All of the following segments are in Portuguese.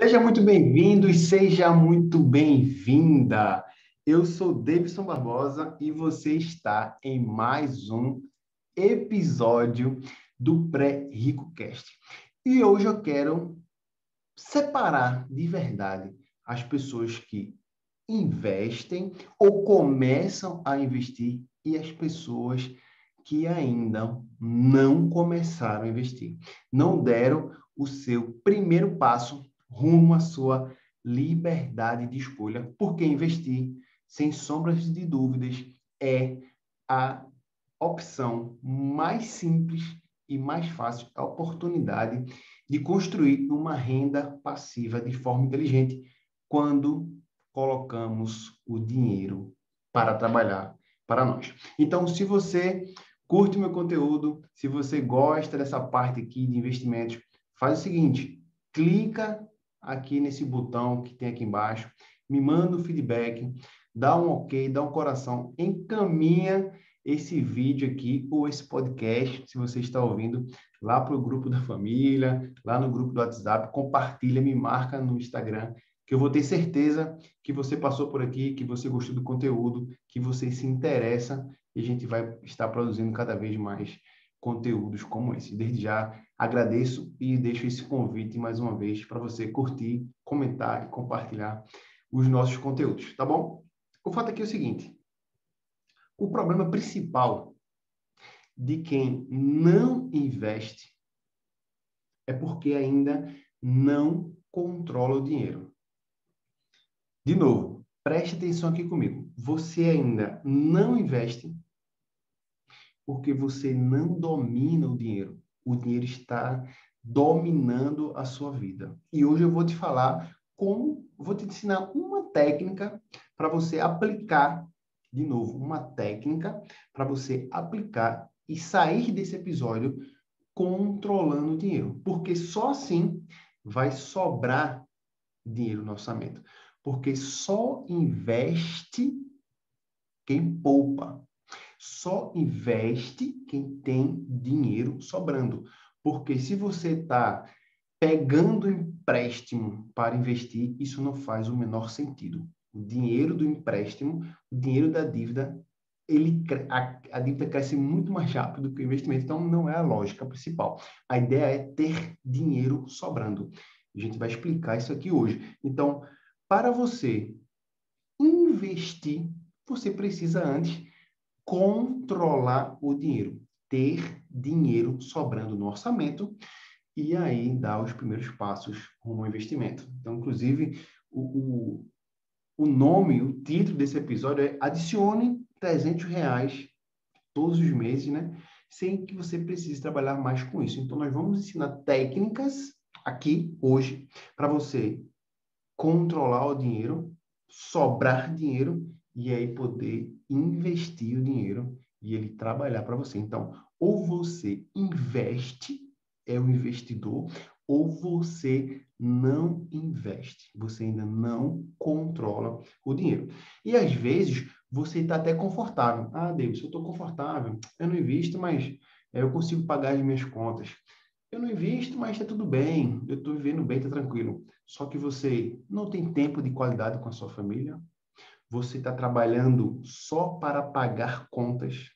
Seja muito bem-vindo e seja muito bem-vinda. Eu sou Davidson Barbosa e você está em mais um episódio do Pré-Rico Cast. E hoje eu quero separar de verdade as pessoas que investem ou começam a investir e as pessoas que ainda não começaram a investir, não deram o seu primeiro passo rumo à sua liberdade de escolha, porque investir, sem sombras de dúvidas, é a opção mais simples e mais fácil, a oportunidade de construir uma renda passiva de forma inteligente quando colocamos o dinheiro para trabalhar para nós. Então, se você curte meu conteúdo, se você gosta dessa parte aqui de investimentos, faz o seguinte, clica aqui nesse botão que tem aqui embaixo, me manda o feedback, dá um ok, dá um coração, encaminha esse vídeo aqui ou esse podcast, se você está ouvindo, lá para o grupo da família, lá no grupo do WhatsApp, compartilha, me marca no Instagram, que eu vou ter certeza que você passou por aqui, que você gostou do conteúdo, que você se interessa e a gente vai estar produzindo cada vez mais conteúdos como esse. Desde já agradeço e deixo esse convite mais uma vez para você curtir, comentar e compartilhar os nossos conteúdos, tá bom? O fato aqui é o seguinte: o problema principal de quem não investe é porque ainda não controla o dinheiro. De novo, preste atenção aqui comigo. Você ainda não investe porque você não domina o dinheiro. O dinheiro está dominando a sua vida. E hoje eu vou te falar como, vou te ensinar uma técnica para você aplicar, de novo, uma técnica para você aplicar e sair desse episódio controlando o dinheiro. Porque só assim vai sobrar dinheiro no orçamento. Porque só investe quem poupa. Só investe quem tem dinheiro sobrando. Porque se você está pegando empréstimo para investir, isso não faz o menor sentido. O dinheiro do empréstimo, o dinheiro da dívida, ele, a, a dívida cresce muito mais rápido que o investimento, então não é a lógica principal. A ideia é ter dinheiro sobrando. A gente vai explicar isso aqui hoje. Então, para você investir, você precisa antes controlar o dinheiro, ter dinheiro sobrando no orçamento e aí dar os primeiros passos rumo ao investimento. Então, inclusive, o, o, o nome, o título desse episódio é Adicione 300 reais todos os meses, né? Sem que você precise trabalhar mais com isso. Então, nós vamos ensinar técnicas aqui, hoje, para você controlar o dinheiro, sobrar dinheiro e aí poder investir o dinheiro e ele trabalhar para você. Então, ou você investe, é o investidor, ou você não investe, você ainda não controla o dinheiro. E às vezes você está até confortável. Ah, Deus, eu estou confortável, eu não invisto, mas é, eu consigo pagar as minhas contas. Eu não invisto, mas está tudo bem, eu estou vivendo bem, está tranquilo. Só que você não tem tempo de qualidade com a sua família, você está trabalhando só para pagar contas?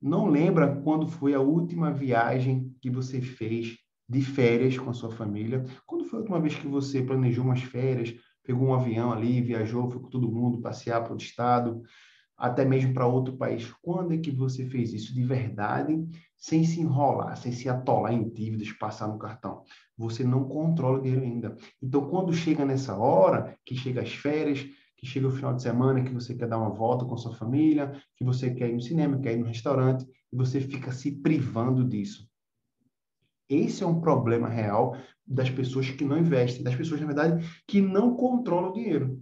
Não lembra quando foi a última viagem que você fez de férias com a sua família? Quando foi a última vez que você planejou umas férias, pegou um avião ali, viajou, foi com todo mundo passear para outro estado, até mesmo para outro país? Quando é que você fez isso de verdade, sem se enrolar, sem se atolar em dívidas, passar no cartão? Você não controla o dinheiro ainda. Então, quando chega nessa hora, que chega as férias, que chega o final de semana, que você quer dar uma volta com sua família, que você quer ir no cinema, quer ir no restaurante, e você fica se privando disso. Esse é um problema real das pessoas que não investem, das pessoas, na verdade, que não controlam o dinheiro.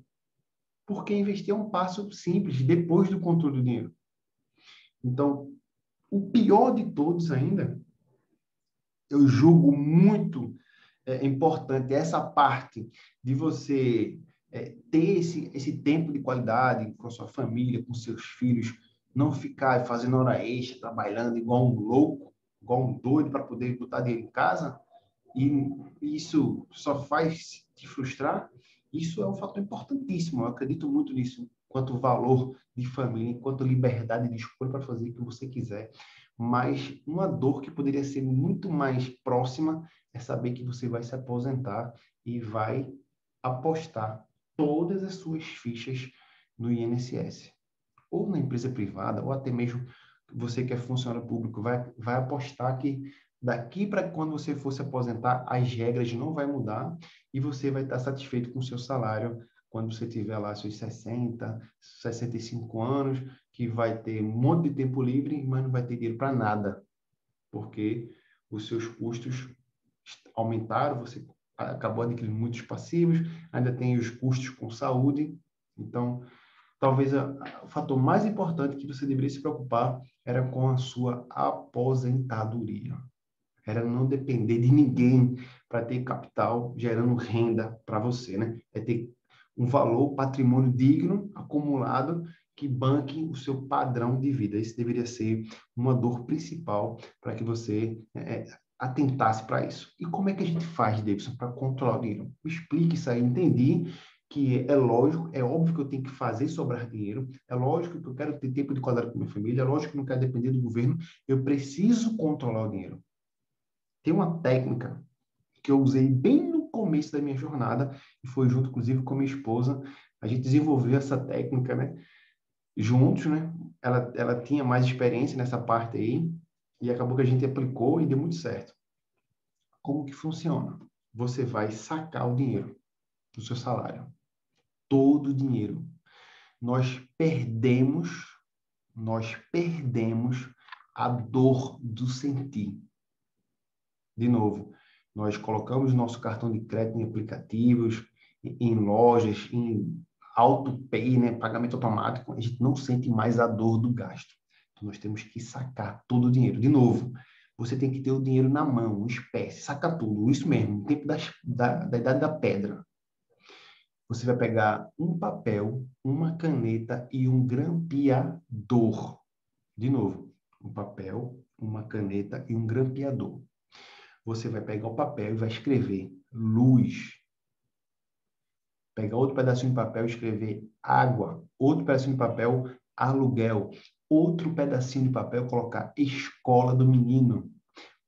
Porque investir é um passo simples depois do controle do dinheiro. Então, o pior de todos ainda, eu julgo muito é, importante essa parte de você é, ter esse, esse tempo de qualidade com a sua família, com seus filhos, não ficar fazendo hora extra, trabalhando igual um louco, igual um doido para poder botar dinheiro em casa, e isso só faz te frustrar, isso é um fator importantíssimo. Eu acredito muito nisso, quanto valor de família, quanto liberdade de escolha para fazer o que você quiser. Mas uma dor que poderia ser muito mais próxima é saber que você vai se aposentar e vai apostar todas as suas fichas no INSS. Ou na empresa privada, ou até mesmo você que é funcionário público, vai, vai apostar que daqui para quando você for se aposentar, as regras não vai mudar e você vai estar satisfeito com o seu salário quando você tiver lá seus 60, 65 anos, que vai ter um monte de tempo livre, mas não vai ter dinheiro para nada, porque os seus custos aumentaram, você acabou adquirindo muitos passivos, ainda tem os custos com saúde. Então, talvez a, a, o fator mais importante que você deveria se preocupar era com a sua aposentadoria. Era não depender de ninguém para ter capital gerando renda para você, né? É ter um valor, patrimônio digno acumulado que banque o seu padrão de vida. Esse deveria ser uma dor principal para que você é, atentasse para isso. E como é que a gente faz, Davidson, para controlar o dinheiro? Me explique isso aí. Entendi que é lógico, é óbvio que eu tenho que fazer sobrar dinheiro, é lógico que eu quero ter tempo de quadrado com minha família, é lógico que eu não quero depender do governo, eu preciso controlar o dinheiro. Tem uma técnica que eu usei bem no começo da minha jornada, e foi junto, inclusive, com minha esposa, a gente desenvolveu essa técnica, né? Juntos, né? Ela, ela tinha mais experiência nessa parte aí, e acabou que a gente aplicou e deu muito certo. Como que funciona? Você vai sacar o dinheiro do seu salário. Todo o dinheiro. Nós perdemos, nós perdemos a dor do sentir. De novo, nós colocamos nosso cartão de crédito em aplicativos, em lojas, em auto-pay, né, pagamento automático, a gente não sente mais a dor do gasto. Então, nós temos que sacar todo o dinheiro. De novo, você tem que ter o dinheiro na mão, espécie, saca tudo. Isso mesmo, no tempo das, da, da idade da pedra. Você vai pegar um papel, uma caneta e um grampeador. De novo, um papel, uma caneta e um grampeador. Você vai pegar o papel e vai escrever luz. Pegar outro pedacinho de papel e escrever água. Outro pedacinho de papel, aluguel outro pedacinho de papel, colocar escola do menino,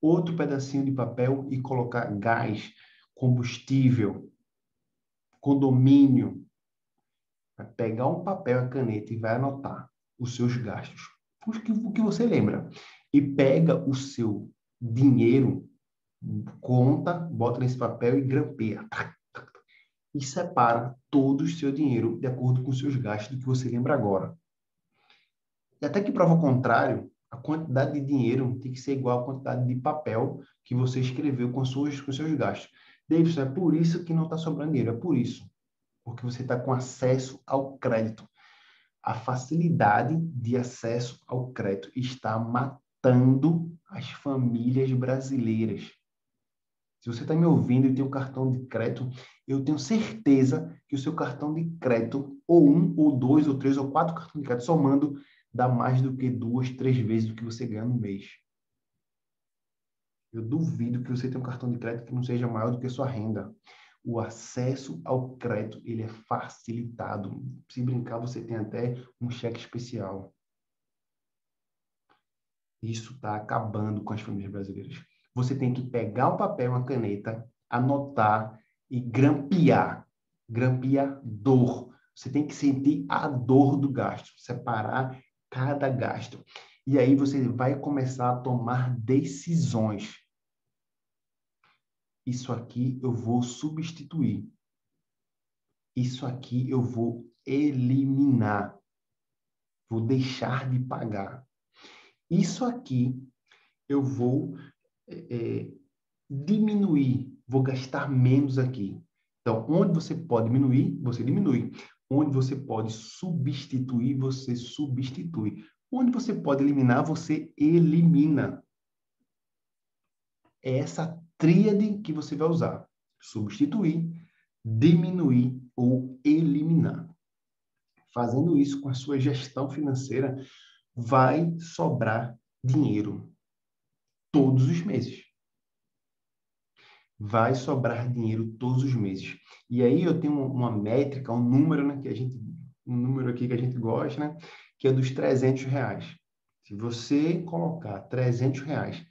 outro pedacinho de papel e colocar gás, combustível, condomínio. Vai pegar um papel, a caneta e vai anotar os seus gastos, o que, o que você lembra. E pega o seu dinheiro, conta, bota nesse papel e grampeia. E separa todo o seu dinheiro de acordo com os seus gastos do que você lembra agora. E até que prova o contrário, a quantidade de dinheiro tem que ser igual à quantidade de papel que você escreveu com, suas, com seus gastos. Davidson, é por isso que não está sobrando dinheiro, é por isso. Porque você está com acesso ao crédito. A facilidade de acesso ao crédito está matando as famílias brasileiras. Se você está me ouvindo e tem um cartão de crédito, eu tenho certeza que o seu cartão de crédito, ou um, ou dois, ou três, ou quatro cartões de crédito somando, dá mais do que duas, três vezes do que você ganha no mês. Eu duvido que você tenha um cartão de crédito que não seja maior do que sua renda. O acesso ao crédito ele é facilitado. Se brincar, você tem até um cheque especial. Isso está acabando com as famílias brasileiras. Você tem que pegar o papel, uma caneta, anotar e grampear. Grampear dor. Você tem que sentir a dor do gasto, separar cada gasto. E aí você vai começar a tomar decisões. Isso aqui eu vou substituir. Isso aqui eu vou eliminar. Vou deixar de pagar. Isso aqui eu vou é, é diminuir. Vou gastar menos aqui. Então, onde você pode diminuir, você diminui. Onde você pode substituir, você substitui. Onde você pode eliminar, você elimina. É essa tríade que você vai usar: substituir, diminuir ou eliminar. Fazendo isso com a sua gestão financeira, vai sobrar dinheiro todos os meses. Vai sobrar dinheiro todos os meses. E aí eu tenho uma métrica, um número, né, que a gente, um número aqui que a gente gosta, né, que é dos 300 reais. Se você colocar 300 reais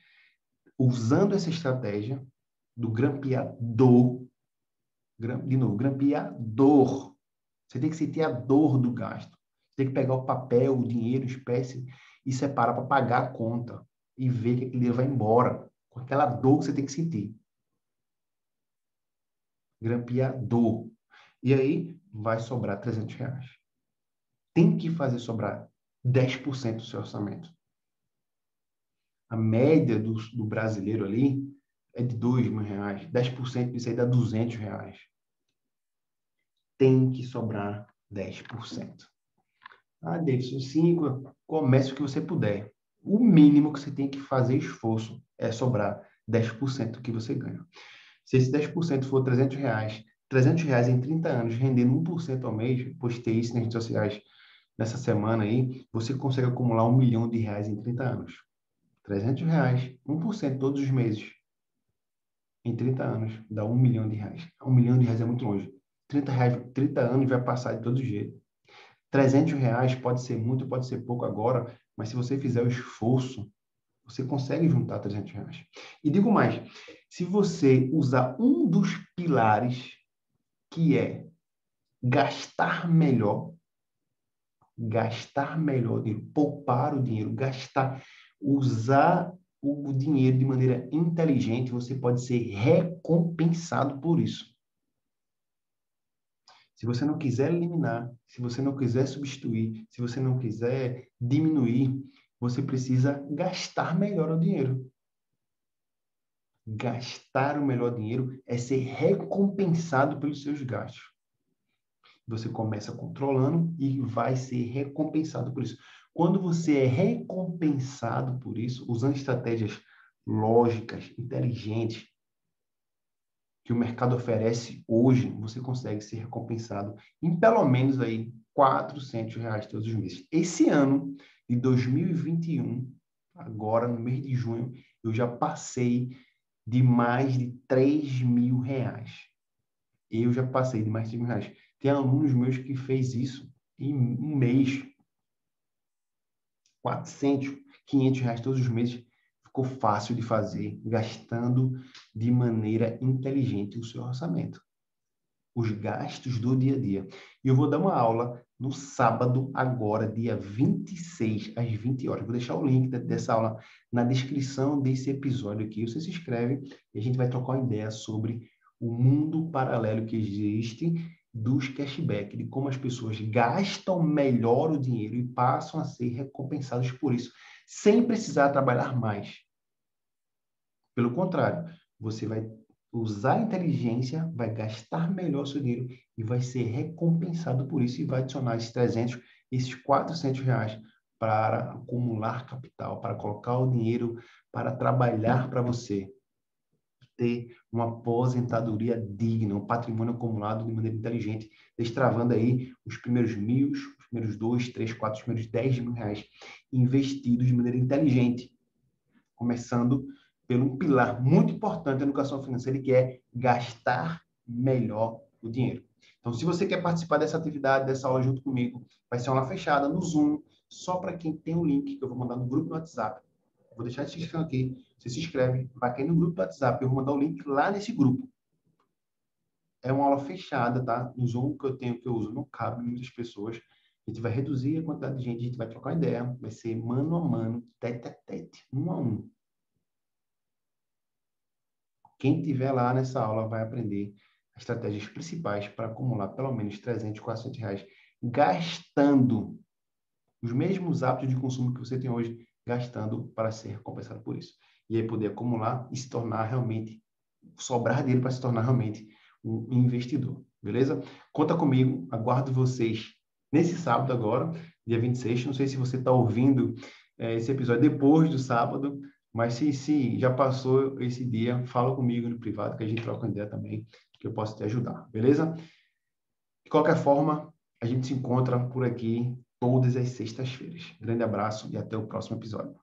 usando essa estratégia do grampeador, de novo, grampeador, você tem que sentir a dor do gasto. Você tem que pegar o papel, o dinheiro, espécie e separar para pagar a conta e ver que aquele dinheiro vai embora com aquela dor que você tem que sentir. Grampeador. E aí vai sobrar 300 reais. Tem que fazer sobrar 10% do seu orçamento. A média do, do brasileiro ali é de 2 mil reais. 10% disso aí dá 200 reais. Tem que sobrar 10%. Ah, Davidson, 5, comece o que você puder. O mínimo que você tem que fazer esforço é sobrar 10% do que você ganha. Se esse 10% for 300 reais, 300 reais em 30 anos, rendendo 1% ao mês, postei isso nas redes sociais nessa semana aí, você consegue acumular um milhão de reais em 30 anos. 300 reais, 1% todos os meses. Em 30 anos, dá um milhão de reais. Um milhão de reais é muito longe. 30, reais, 30 anos vai passar de todo jeito. 300 reais pode ser muito, pode ser pouco agora, mas se você fizer o esforço, você consegue juntar 300 reais. E digo mais, se você usar um dos pilares, que é gastar melhor, gastar melhor dinheiro, poupar o dinheiro, gastar, usar o dinheiro de maneira inteligente, você pode ser recompensado por isso. Se você não quiser eliminar, se você não quiser substituir, se você não quiser diminuir, você precisa gastar melhor o dinheiro. Gastar o melhor dinheiro é ser recompensado pelos seus gastos. Você começa controlando e vai ser recompensado por isso. Quando você é recompensado por isso, usando estratégias lógicas, inteligentes, que o mercado oferece hoje, você consegue ser recompensado em pelo menos aí 400 reais todos os meses. Esse ano de 2021, agora no mês de junho, eu já passei de mais de 3 mil reais. Eu já passei de mais de 3 mil reais. Tem alunos meus que fez isso em um mês. 400, 500 reais todos os meses ficou fácil de fazer, gastando de maneira inteligente o seu orçamento. Os gastos do dia a dia. E eu vou dar uma aula no sábado, agora, dia 26, às 20 horas. Vou deixar o link dessa aula na descrição desse episódio aqui. Você se inscreve e a gente vai trocar uma ideia sobre o mundo paralelo que existe dos cashback, de como as pessoas gastam melhor o dinheiro e passam a ser recompensados por isso sem precisar trabalhar mais. Pelo contrário, você vai usar a inteligência, vai gastar melhor seu dinheiro e vai ser recompensado por isso e vai adicionar esses 300, esses 400 reais para acumular capital, para colocar o dinheiro para trabalhar para você ter uma aposentadoria digna, um patrimônio acumulado de maneira inteligente, destravando aí os primeiros mil, os primeiros dois, três, quatro, os primeiros dez mil reais investidos de maneira inteligente, começando pelo um pilar muito importante da educação financeira, que é gastar melhor o dinheiro. Então, se você quer participar dessa atividade, dessa aula junto comigo, vai ser aula fechada no Zoom, só para quem tem o link que eu vou mandar no grupo no WhatsApp. Vou deixar a descrição aqui. Você se inscreve, vai cair no grupo do WhatsApp. Eu vou mandar o link lá nesse grupo. É uma aula fechada, tá? No Zoom que eu tenho, que eu uso, não cabe muitas pessoas. A gente vai reduzir a quantidade de gente, a gente vai trocar ideia. Vai ser mano a mano, tete a tete, um a um. Quem tiver lá nessa aula vai aprender estratégias principais para acumular pelo menos 300, 400 reais, gastando os mesmos hábitos de consumo que você tem hoje, gastando para ser recompensado por isso. E aí poder acumular e se tornar realmente, sobrar dele para se tornar realmente um investidor. Beleza? Conta comigo, aguardo vocês nesse sábado agora, dia 26. Não sei se você está ouvindo é, esse episódio depois do sábado, mas se, se já passou esse dia, fala comigo no privado que a gente troca uma ideia também, que eu posso te ajudar. Beleza? De qualquer forma, a gente se encontra por aqui todas as sextas-feiras. Grande abraço e até o próximo episódio.